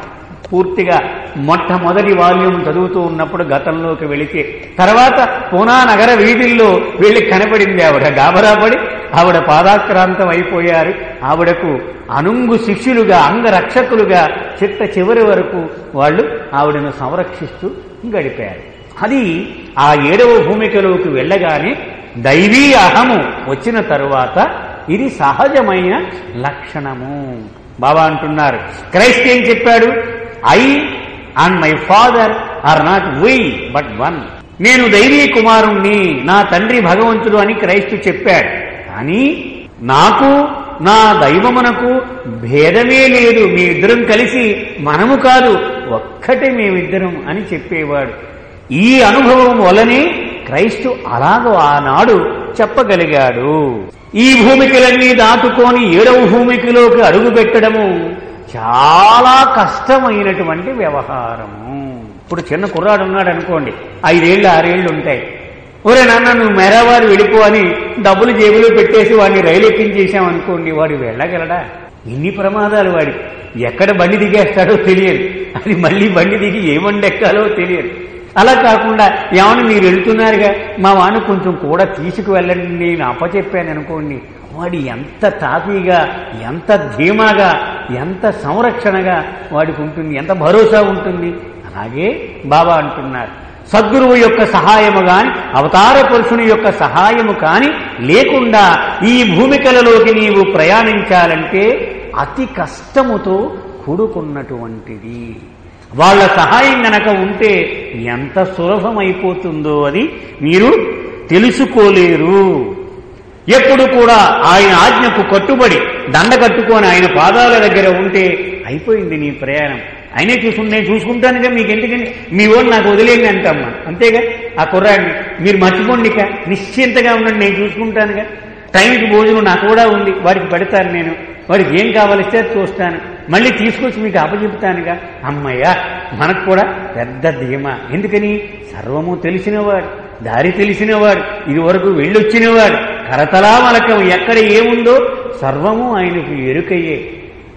పూర్తిగా మొట్టమొదటి వాల్యూమ్ చదువుతూ ఉన్నప్పుడు గతంలోకి వెళితే తర్వాత పూనా నగర వీధుల్లో వెళ్ళి కనపడింది ఆవిడ. గాబరాపడి ఆవిడ పాదాక్రాంతం అయిపోయారు. ఆవిడకు అనుంగు శిష్యులుగా అంగరక్షకులుగా చిట్ట చివరి వరకు వాళ్ళు ఆవిడను సంరక్షిస్తూ గడిపారు. అది ఆ ఏడవ భూమికలోకి వెళ్ళగానే దైవీ అహము వచ్చిన తరువాత ఇది సహజమైన లక్షణము. బాబా అంటున్నారు క్రైస్ట్ ఏం చెప్పాడు I and my father are not why but one నేను దైవీ కుమారుణ్ణి నా తండ్రి భగవంతుడు అని క్రైస్తు చెప్పాడు. కానీ నాకు నా దైవమునకు భేదమే లేదు. మీ ఇద్దరం కలిసి మనము కాదు ఒక్కటే మేమిద్దరం అని చెప్పేవాడు. ఈ అనుభవం వలనే క్రైస్తు అలాగో ఆనాడు చెప్పగలిగాడు. ఈ భూమికలన్నీ దాటుకొని ఏడవ భూమికలోకి అడుగు పెట్టడము చాలా కష్టమైనటువంటి వ్యవహారము ఇప్పుడు చిన్న కుర్రాడు ఉన్నాడు అనుకోండి ఐదేళ్ళు ఆరేళ్ళు ఉంటాయి. ఒరే నాన్న నువ్వు మెరావారు వెళ్ళిపో అని డబ్బులు జేబులో పెట్టేసి వాడిని రైలు ఎక్కించేసామనుకోండి వాడు వెళ్ళగలడా? ఇన్ని ప్రమాదాలు వాడి. ఎక్కడ బండి దిగేస్తాడో తెలియదు. అది మళ్ళీ బండి దిగి ఏ బండి ఎక్కాలో తెలియదు. అలా కాకుండా ఏమని మీరు వెళుతున్నారుగా? మా వాడిని కొంచెం కూడా తీసుకువెళ్ళండి నేను అప్పచెప్పాను అనుకోండి వాడు ఎంత తాపీగా ఎంత ధీమాగా ఎంత సంరక్షణగా వాడికి ఉంటుంది ఎంత భరోసా ఉంటుంది? అలాగే బాబా అంటున్నారు. సద్గురువు యొక్క సహాయము కాని అవతార పురుషుని యొక్క సహాయము కాని లేకుండా ఈ భూమికలలోకి నీవు ప్రయాణించాలంటే అతి కష్టముతో కూడుకున్నటువంటిది. వాళ్ళ సహాయం గనక ఉంటే ఎంత సులభమైపోతుందో అది మీరు తెలుసుకోలేరు. ఎప్పుడు కూడా ఆయన ఆజ్ఞకు కట్టుబడి దండ కట్టుకొని ఆయన పాదాల దగ్గర ఉంటే అయిపోయింది నీ ప్రయాణం. ఆయనే చూసుకుంటే నేను చూసుకుంటానుగా మీకు ఎందుకని? మీ ఓళ్ళు నాకు వదిలేయండి అంటమ్మా. అంతేగా? ఆ కుర్రాడిని మీరు మర్చిపోండి నిశ్చింతగా ఉండండి నేను చూసుకుంటానుగా టైంకి భోజనం నాకు కూడా ఉంది వాడికి పెడతాను నేను. వాడికి ఏం కావాలిస్తే చూస్తాను. మళ్ళీ తీసుకొచ్చి మీకు అప్పచెప్తానుగా. అమ్మయ్యా మనకు కూడా పెద్ద ధీమా ఎందుకని? సర్వము తెలిసినవాడు దారి తెలిసినవాడు ఇదివరకు వెళ్ళొచ్చినవాడు. కరతలా మలకం ఎక్కడ ఏముందో సర్వము ఆయనకు ఎరుకయ్యే.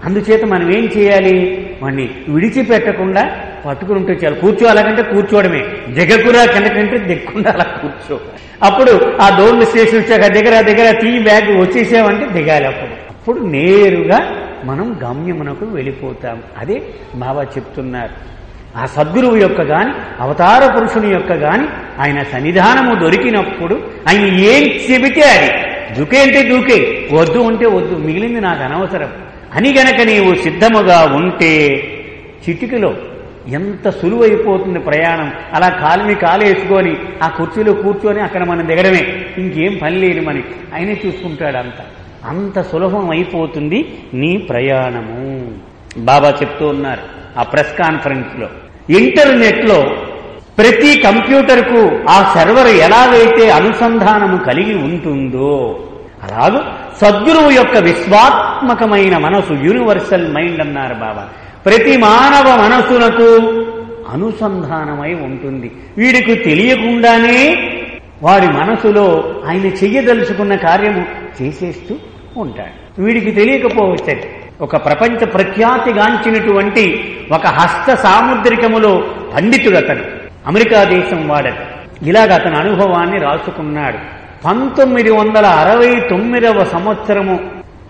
అందుచేత మనం ఏం చేయాలి? వాడిని విడిచిపెట్టకుండా పట్టుకుని ఉంటే చాలు. కూర్చో అలాగంటే కూర్చోవడమే. దిగకురా కిందకంటే దిగకుండా అలా కూర్చో. అప్పుడు ఆ డోర్లు స్టేషన్ వచ్చాక దగ్గర దగ్గర తీ బ్యాగ్ వచ్చేసామంటే దిగాలి అప్పుడు. అప్పుడు నేరుగా మనం గమ్యమునకు వెళ్ళిపోతాం. అదే బాబా చెప్తున్నారు. ఆ సద్గురువు యొక్క గాని అవతార పురుషుని యొక్క గాని ఆయన సన్నిధానము దొరికినప్పుడు ఆయన ఏం చెబితే అది. దుకే అంటే దూకే వద్దు ఉంటే వద్దు మిగిలింది నాకు అనవసరం. అని గనక నీవు సిద్ధముగా ఉంటే చిటికలో ఎంత సులువైపోతుంది ప్రయాణం. అలా కాలుని కాలేసుకొని ఆ కుర్చీలో కూర్చొని అక్కడ మనం దిగడమే ఇంకేం పని లేదు మనకి ఆయనే చూసుకుంటాడు అంత. అంత సులభం అయిపోతుంది నీ ప్రయాణము. బాబా చెప్తూ ఉన్నారు ఆ ప్రెస్ కాన్ఫరెన్స్లో. ఇంటర్నెట్లో ప్రతి కంప్యూటర్కు ఆ సర్వర్ ఎలాగైతే అనుసంధానము కలిగి ఉంటుందో అలాగూ సద్గురువు యొక్క విశ్వాత్మకమైన మనసు యూనివర్సల్ మైండ్ అన్నారు బాబా. ప్రతి మానవ మనసునకు అనుసంధానమై ఉంటుంది. వీడికి తెలియకుండానే వాడి మనసులో ఆయన చెయ్యదలుచుకున్న కార్యము చేసేస్తూ ఉంటాడు. వీడికి తెలియకపోవచ్చు ఒక ప్రపంచ ప్రఖ్యాతిగాంచినటువంటి ఒక హస్త సాముద్రికములో పండితుడు అతను అమెరికా దేశం వాడట ఇలాగ అతని అనుభవాన్ని రాసుకున్నాడు. పంతొమ్మిది వందల అరవై తొమ్మిదవ సంవత్సరము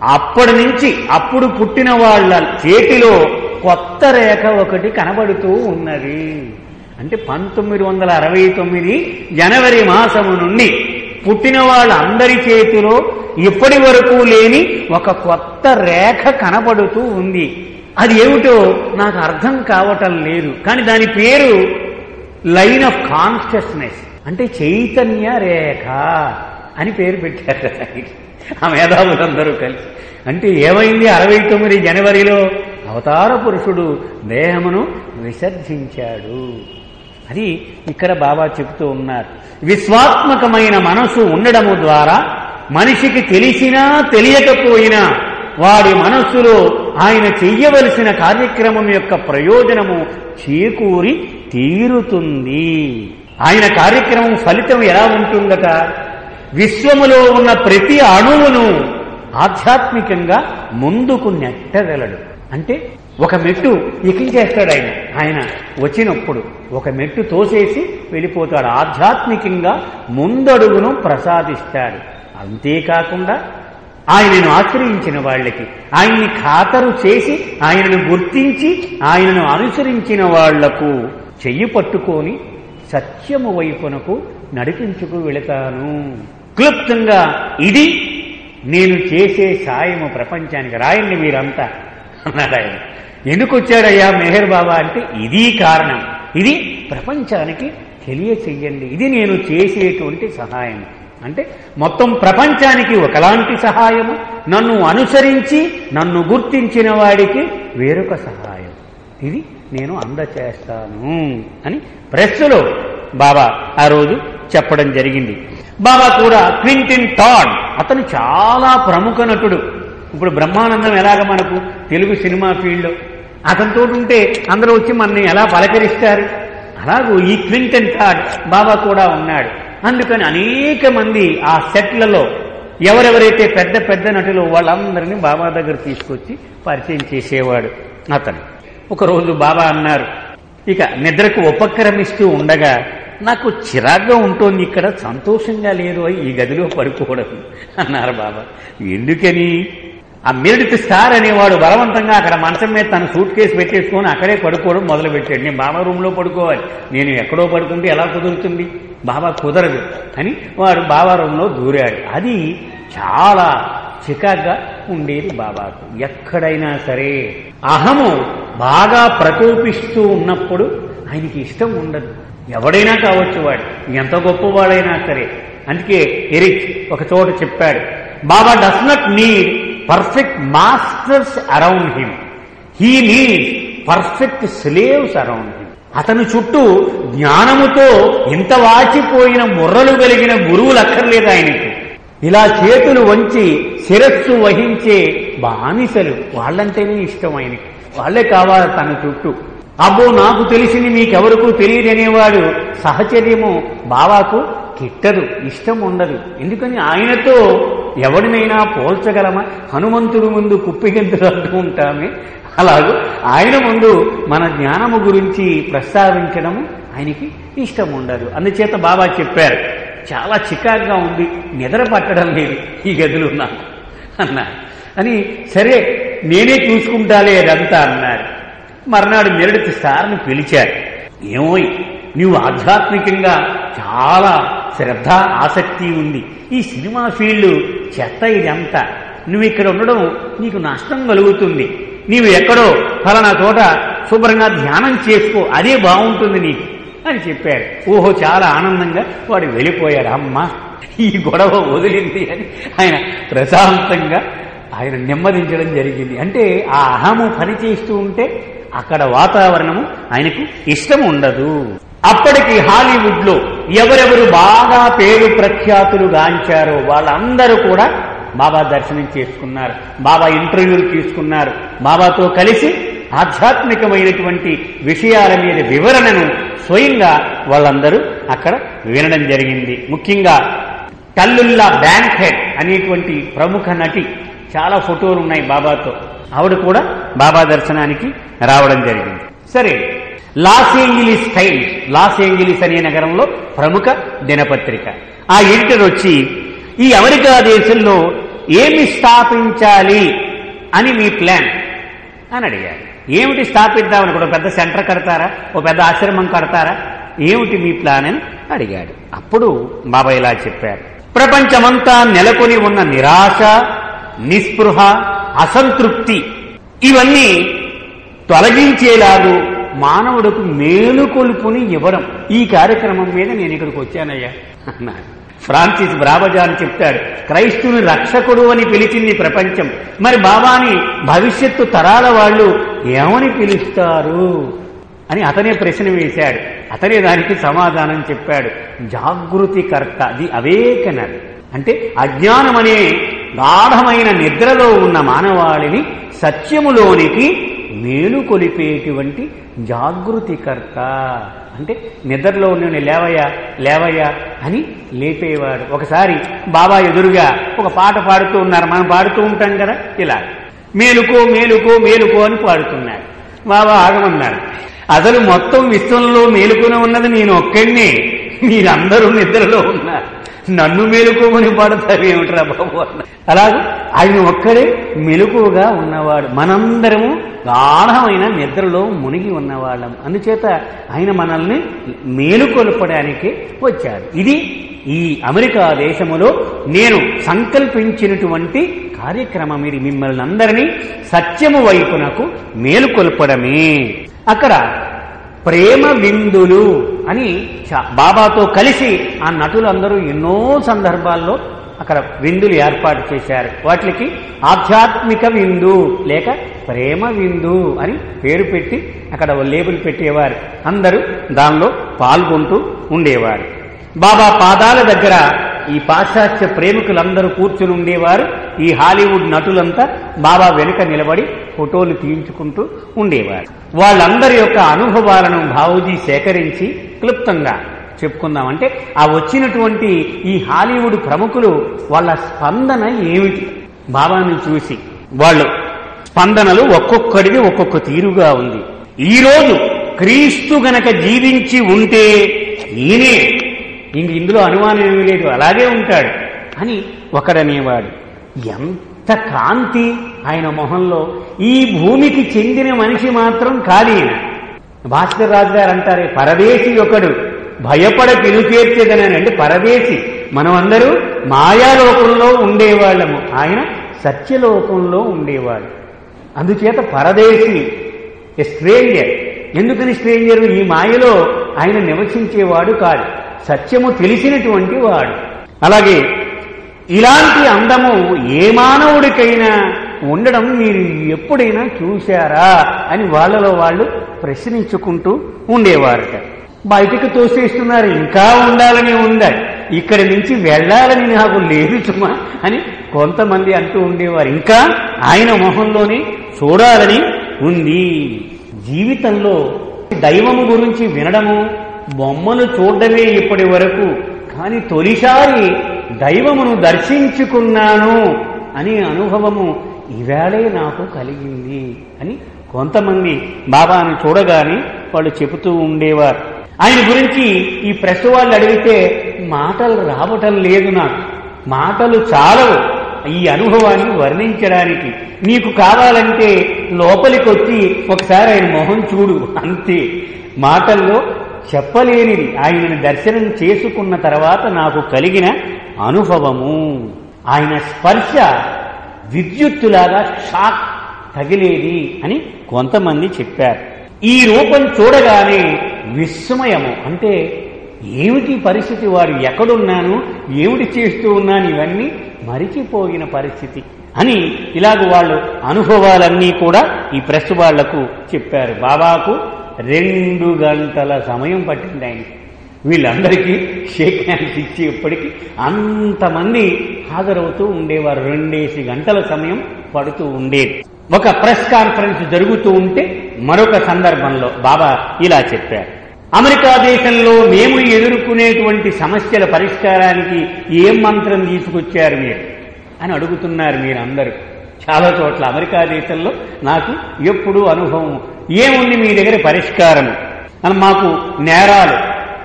అప్పటి నుంచి అప్పుడు పుట్టిన వాళ్ళ చేతిలో కొత్త రేఖ ఒకటి కనబడుతూ ఉన్నది. అంటే పంతొమ్మిది వందల అరవై తొమ్మిది జనవరి మాసము నుండి పుట్టిన వాళ్ళందరి చేతిలో ఇప్పటి వరకు లేని ఒక కొత్త రేఖ కనబడుతూ ఉంది. అది ఏమిటో నాకు అర్థం కావటం లేదు. కానీ దాని పేరు లైన్ ఆఫ్ కాన్షియస్నెస్. అంటే చైతన్య రేఖ అని పేరు పెట్టారు. ఆ మేధావులందరూ కలిసి. అంటే ఏమైంది? అరవై తొమ్మిది జనవరిలో అవతార పురుషుడు దేహమును విసర్జించాడు. అది ఇక్కడ బాబా చెబుతూ ఉన్నారు. విశ్వాత్మకమైన మనసు ఉండడము ద్వారా మనిషికి తెలిసినా తెలియకపోయినా వాడి మనస్సులో ఆయన చెయ్యవలసిన కార్యక్రమం యొక్క ప్రయోజనము చేకూరి తీరుతుంది. ఆయన కార్యక్రమం ఫలితం ఎలా ఉంటుందట? విశ్వములో ఉన్న ప్రతి అణువును ఆధ్యాత్మికంగా ముందుకు నెట్టగలడు. అంటే ఒక మెట్టు ఎక్కించేస్తాడు ఆయన. ఆయన వచ్చినప్పుడు ఒక మెట్టు తోసేసి వెళ్ళిపోతాడు. ఆధ్యాత్మికంగా ముందడుగును ప్రసాదిస్తాడు. అంతేకాకుండా ఆయనను ఆశ్రయించిన వాళ్ళకి ఆయన్ని ఖాతరు చేసి ఆయనను గుర్తించి ఆయనను అనుసరించిన వాళ్ళకు చెయ్యి పట్టుకొని సత్యము వైపునకు నడిపించుకు వెళతాను. క్లుప్తంగా ఇది నేను చేసే సాయము ప్రపంచానికి రాయండి మీరంతా అన్నాడు ఆయన ఎందుకు వచ్చాడయ్యా మెహర్ బాబా అంటే ఇది కారణం. ఇది ప్రపంచానికి తెలియచేయండి ఇది నేను చేసేటువంటి సహాయం. అంటే మొత్తం ప్రపంచానికి ఒకలాంటి సహాయము నన్ను అనుసరించి నన్ను గుర్తించిన వాడికి వేరొక సహాయం. ఇది నేను అందచేస్తాను అని ప్రెస్లో బాబా ఆ రోజు చెప్పడం జరిగింది. బాబా కూడా క్వింటిన్ టాడ్ అతను చాలా ప్రముఖ నటుడు. ఇప్పుడు బ్రహ్మానందం ఎలాగ మనకు తెలుగు సినిమా ఫీల్డ్లో? అతనితో ఉంటే అందరూ వచ్చి మనని ఎలా పలకరిస్తారు? అలాగూ ఈ క్వింటన్ టాడ్ బాబా కూడా ఉన్నాడు. అందుకని అనేక మంది ఆ సెట్లలో ఎవరెవరైతే పెద్ద పెద్ద నటులు వాళ్ళందరినీ బాబా దగ్గర తీసుకొచ్చి పరిచయం చేసేవాడు అతను. ఒకరోజు బాబా అన్నారు ఇక నిద్రకు ఉపక్రమిస్తూ ఉండగా నాకు చిరాగ్గా ఉంటుంది ఇక్కడ సంతోషంగా లేదు అయి ఈ గదిలో పడుకోవడం అన్నారు బాబా. ఎందుకని? ఆ మిరిడిత్ స్టార్ అనేవాడు బలవంతంగా అక్కడ మంచం మీద తన సూట్ కేసు పెట్టేసుకొని అక్కడే పడుకోవడం మొదలు పెట్టాడు నేను బాబా రూమ్లో పడుకోవాలి. నేను ఎక్కడో పడుకుంటే ఎలా కుదురుతుంది? బాబా కుదరదు. అని వాడు బాబా రూమ్లో దూరాడు. అది చాలా చికాగ్గా ఉండేది బాబాకు. ఎక్కడైనా సరే అహము బాగా ప్రకోపిస్తూ ఉన్నప్పుడు ఆయనకి ఇష్టం ఉండదు. ఎవడైనా కావచ్చు వాడు. ఎంత గొప్పవాడైనా సరే. అందుకే ఎరిక్ ఒక చోట చెప్పాడు Baba does not need perfect masters around him he need perfect slaves around him అతని చుట్టూ జ్ఞానముతో ఇంత వాచిపోయిన ముర్రలు కలిగిన గురువులు అక్కర్లేదు ఆయనకి. ఇలా చేతులు వంచి శిరస్సు వహించే బానిసలు వాళ్ళంటేనే ఇష్టం ఆయనకి. వాళ్ళే కావాలి తన చుట్టూ. అబ్బో నాకు తెలిసింది మీకెవరకు తెలియదనేవాడు సహచర్యము బావాకు కిట్టదు ఇష్టం ఉండదు. ఎందుకని ఆయనతో ఎవడినైనా పోల్చగలమా? హనుమంతుడు ముందు కుప్పిగంతులు అంటూ ఉంటామే. అలాగూ ఆయన ముందు మన జ్ఞానము గురించి ప్రస్తావించడము ఆయనకి ఇష్టం ఉండదు. అందుచేత బాబా చెప్పారు చాలా చికాగ్గా ఉంది నిద్ర పట్టడం లేదు ఈ గదిలో నాకు అన్నారు అని సరే నేనే చూసుకుంటాలే అదంతా అన్నారు. మర్నాడు మెరడికి సార్ని పిలిచారు. ఏమోయ్ నువ్వు ఆధ్యాత్మికంగా చాలా శ్రద్ధ ఆసక్తి ఉంది. ఈ సినిమా ఫీల్డ్ చెత్త ఇదంతా. నువ్వు ఇక్కడ ఉండడం నీకు నష్టం కలుగుతుంది. నీవు ఎక్కడో ఫలానా చోట శుభ్రంగా ధ్యానం చేసుకో అదే బాగుంటుంది నీకు అని చెప్పారు. ఓహో చాలా ఆనందంగా వాడు వెళ్ళిపోయాడు. అమ్మ ఈ గొడవ వదిలింది అని ఆయన ప్రశాంతంగా ఆయన నెమ్మదించడం జరిగింది. అంటే ఆ అహము పనిచేస్తూ ఉంటే అక్కడ వాతావరణము ఆయనకు ఇష్టం ఉండదు. అప్పటికి హాలీవుడ్లో ఎవరెవరు బాగా పేరు ప్రఖ్యాతులు గాంచారో వాళ్ళందరూ కూడా బాబా దర్శనం చేసుకున్నారు బాబా ఇంటర్వ్యూలు తీసుకున్నారు బాబాతో కలిసి ఆధ్యాత్మికమైనటువంటి విషయాల మీద వివరణను స్వయంగా వాళ్ళందరూ అక్కడ వినడం జరిగింది. ముఖ్యంగా టల్లుల్లా బ్యాంక్ హెడ్ అనేటువంటి ప్రముఖ నటి చాలా ఫోటోలు ఉన్నాయి బాబాతో. ఆవిడ కూడా బాబా దర్శనానికి రావడం జరిగింది. సరే Los Angeles Times Los Angeles అనే నగరంలో ప్రముఖ దినపత్రిక. ఆ ఎడిటర్ వచ్చి ఈ అమెరికా దేశంలో ఏమి స్థాపించాలి అని మీ ప్లాన్? అని అడిగారు. ఏమిటి స్థాపిద్దామని కూడా పెద్ద సెంటర్ కడతారా? ఓ పెద్ద ఆశ్రమం కడతారా? ఏమిటి మీ ప్లాన్ అని అడిగాడు. అప్పుడు బాబా ఇలా చెప్పారు. ప్రపంచమంతా నెలకొని ఉన్న నిరాశ నిస్పృహ అసంతృప్తి ఇవన్నీ తొలగించేలాగు మానవుడికి మేలుకొలుపుని ఇవ్వడం ఈ కార్యక్రమం మీద నేను ఇక్కడికి వచ్చానయ్యా అన్నారు ఫ్రాన్సిస్ బ్రాబజాన్ చెప్తాడు క్రైస్తుని రక్షకుడు అని పిలిచింది ప్రపంచం. మరి బాబాని భవిష్యత్తు తరాల వాళ్ళు ఏమని పిలుస్తారు? అని అతనే ప్రశ్న వేశాడు. అతనే దానికి సమాధానం చెప్పాడు. జాగృతికర్త ది అవేకనర్. అంటే అజ్ఞానం అనే గాఢమైన నిద్రలో ఉన్న మానవాళిని సత్యములోనికి మేలుకొలిపేటువంటి జాగృతికర్త అంటే నిద్రలో నేను లేవయ్యా లేవయ్యా అని లేపేవాడు. ఒకసారి బాబా ఎదురుగా ఒక పాట పాడుతూ ఉన్నారు. మనం పాడుతూ ఉంటాం కదా ఇలా. మేలుకో మేలుకో మేలుకో అని పాడుతున్నారు. బాబా ఆగమన్నాడు అసలు మొత్తం విశ్వంలో మేలుకుని ఉన్నది నేను ఒక్కడినే. మీరందరూ నిద్రలో ఉన్నారు. నన్ను మెలుకోమని పాడతావు ఏమిట్రా బాబు అన్న. అలాగే ఆయన ఒక్కడే మెలుకుగా ఉన్నవాడు. మనందరము గాఢమైన నిద్రలో మునిగి ఉన్నవాళ్ళం. అందుచేత ఆయన మనల్ని మేలుకొల్పడానికి వచ్చాడు. ఇది ఈ అమెరికా దేశములో నేను సంకల్పించినటువంటి కార్యక్రమం ఇది. మిమ్మల్ని అందరినీ సత్యము వైపునకు మేలుకొల్పడమే. అక్కడ ప్రేమ విందులు అని బాబాతో కలిసి ఆ నటులందరూ ఎన్నో సందర్భాల్లో అక్కడ విందులు ఏర్పాటు చేశారు. వాటికి ఆధ్యాత్మిక విందు లేక ప్రేమ విందు అని పేరు పెట్టి అక్కడ లేబుల్ పెట్టేవారు. అందరూ దానిలో పాల్గొంటూ ఉండేవారు. బాబా పాదాల దగ్గర ఈ పాశ్చాత్య ప్రేమికులందరూ కూర్చుని ఉండేవారు ఈ హాలీవుడ్ నటులంతా బాబా వెనుక నిలబడి ఫోటోలు తీయించుకుంటూ ఉండేవారు. వాళ్ళందరి యొక్క అనుభవాలను బాబూజీ సేకరించి క్లుప్తంగా చెప్పుకుందామంటే ఆ వచ్చినటువంటి ఈ హాలీవుడ్ ప్రముఖులు వాళ్ళ స్పందన ఏమిటి? బాబాను చూసి. వాళ్ళు స్పందనలు ఒక్కొక్కడిది ఒక్కొక్క తీరుగా ఉంది. ఈ రోజు క్రీస్తు గనక జీవించి ఉంటే ఈయనే ఇంక ఇందులో అనుమానం ఏమీ లేదు అలాగే ఉంటాడు అని ఒకడనేవాడు. ఎంత కాంతి ఆయన మొహంలో. ఈ భూమికి చెందిన మనిషి మాత్రం కాదు భాస్కర్ రాజు గారు అంటారే పరదేశి ఒకడు. భయపడ పిలుచేర్చేదని అంటే పరదేశి. మనమందరూ మాయాలోకంలో ఉండేవాళ్ళము. ఆయన సత్యలోకంలో ఉండేవాడు. అందుచేత పరదేశి ఎ స్ట్రేంజర్. ఎందుకని స్ట్రేంజర్? ఈ మాయలో ఆయన నివసించేవాడు కాదు సత్యము తెలిసినటువంటి వాడు. అలాగే ఇలాంటి అందము ఏ మానవుడికైనా ఉండడం మీరు ఎప్పుడైనా చూశారా అని వాళ్ళలో వాళ్ళు ప్రశ్నించుకుంటూ ఉండేవారట. బయటికి తోసేస్తున్నారు ఇంకా ఉండాలని ఉందా? ఇక్కడి నుంచి వెళ్ళాలని నాకు లేదు చుమా అని కొంతమంది అంటూ ఉండేవారు. ఇంకా ఆయన మొహంలోనే చూడాలని ఉంది. జీవితంలో దైవము గురించి వినడము బొమ్మను చూడడమే ఇప్పటి వరకు. కానీ తొలిసారి దైవమును దర్శించుకున్నాను అనే అనుభవము ఈవేళే నాకు కలిగింది అని కొంతమంది బాబాను చూడగానే వాళ్ళు చెబుతూ ఉండేవారు. ఆయన గురించి ఈ ప్రెస్ వాళ్ళు అడిగితే మాటలు రావటం లేదు నాకు. మాటలు చాలవు. ఈ అనుభవాన్ని వర్ణించడానికి. నీకు కావాలంటే లోపలికి వచ్చి ఒకసారి ఆయన మొహం చూడు. అంతే. మాటల్లో చెప్పలేనిది. ఆయనను దర్శనం చేసుకున్న తర్వాత నాకు కలిగిన అనుభవము. ఆయన స్పర్శ విద్యుత్తులాగా షాక్ తగిలేది అని కొంతమంది చెప్పారు. ఈ రూపం చూడగానే విస్మయము. అంటే ఏమిటి పరిస్థితి? వారు ఎక్కడున్నాను? ఏమిటి చేస్తూ ఉన్నాను? ఇవన్నీ మరిచిపోయిన పరిస్థితి అని ఇలాగ వాళ్ళు అనుభవాలన్నీ కూడా ఈ ప్రెస్ వాళ్ళకు చెప్పారు. బాబాకు రెండు గంటల సమయం పట్టింది ఆయన. వీళ్ళందరికీ షేక్ హ్యాండ్స్ ఇచ్చేప్పటికీ అంతమంది హాజరవుతూ ఉండేవారు. రెండేసి గంటల సమయం పడుతూ ఉండేది. ఒక ప్రెస్ కాన్ఫరెన్స్ జరుగుతూ ఉంటే మరొక సందర్భంలో బాబా ఇలా చెప్పారు. అమెరికా దేశంలో మేము ఎదుర్కొనేటువంటి సమస్యల పరిష్కారానికి ఏం మంత్రం తీసుకొచ్చారు మీరు? అని అడుగుతున్నారు మీరు అందరూ చాలా చోట్ల అమెరికా దేశంలో నాకు ఎప్పుడూ అనుభవం ఏముంది మీ దగ్గర పరిష్కారం? అని మాకు నేరాలు.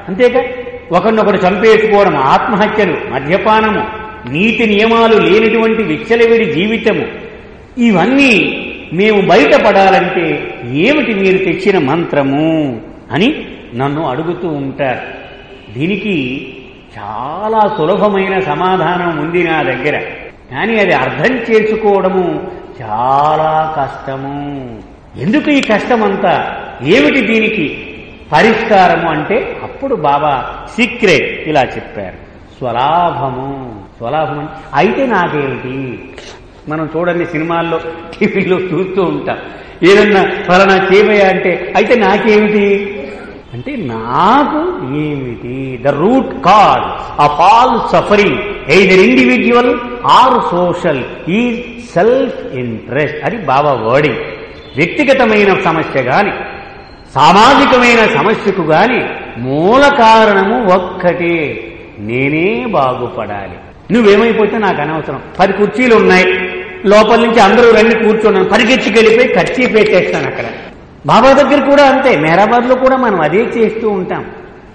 అంతేకా ఒకరినొకరు చంపేసుకోవడం ఆత్మహత్యలు మద్యపానము నీతి నియమాలు లేనిటువంటి విచ్చలవిడి జీవితము. ఇవన్నీ మేము బయటపడాలంటే ఏమిటి మీరు తెచ్చిన మంత్రము అని నన్ను అడుగుతూ ఉంటారు. దీనికి చాలా సులభమైన సమాధానం ఉంది నా దగ్గర. కానీ అది అర్థం చేసుకోవడము చాలా కష్టము. ఎందుకు ఈ కష్టమంతా? ఏమిటి దీనికి? పరిష్కారము అంటే అప్పుడు బాబా సీక్రెట్ ఇలా చెప్పారు. స్వలాభము. స్వలాభం అంటే అయితే నాకేమిటి? మనం చూడండి సినిమాల్లో టీవీలో చూస్తూ ఉంటాం. ఏదన్నా ఫలానా చేయబోయా అంటే అయితే నాకేమిటి? అంటే నాకు ఏమిటి? The root cause of all suffering either individual or social ఈ సెల్ఫ్ ఇంట్రెస్ట్ అది బాబా వర్డింగ్. వ్యక్తిగతమైన సమస్య కానీ సామాజికమైన సమస్యకు కానీ మూల కారణము ఒక్కటే. నేనే బాగుపడాలి. నువ్వేమైపోతే నాకు అనవసరం. పది కుర్చీలు ఉన్నాయి. లోపల నుంచి అందరూ రండి కూర్చున్నాను పరిగెత్తుకెళ్ళిపోయి ఖర్చీ పెట్టేస్తాను అక్కడ. బాబా దగ్గర కూడా అంతే మేరాబాద్లో కూడా మనం అదే చేస్తూ ఉంటాం.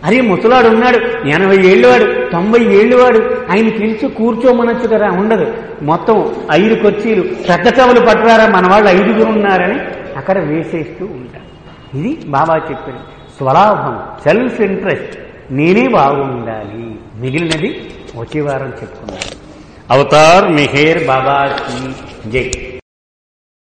అరే ముసలాడు ఉన్నాడు ఎనభై ఏళ్ళు వాడు తొంభై ఏళ్ళు వాడు ఆయన పిలిచి కూర్చోమనొచ్చు కదా ఉండదు. మొత్తం ఐదు కుర్చీలు పెద్ద కవులు పట్టురారా మన వాళ్ళు ఐదుగురు ఉన్నారని అక్కడ వేసేస్తూ ఉంటాం. ఇది బాబా చెప్పింది స్వలాభం సెల్ఫ్ ఇంట్రెస్ట్. నేనే బాగుండాలి. మిగిలినది వచ్చే వారం చెప్పుకున్నాను అవతార్ మెహేర్ బాబా జై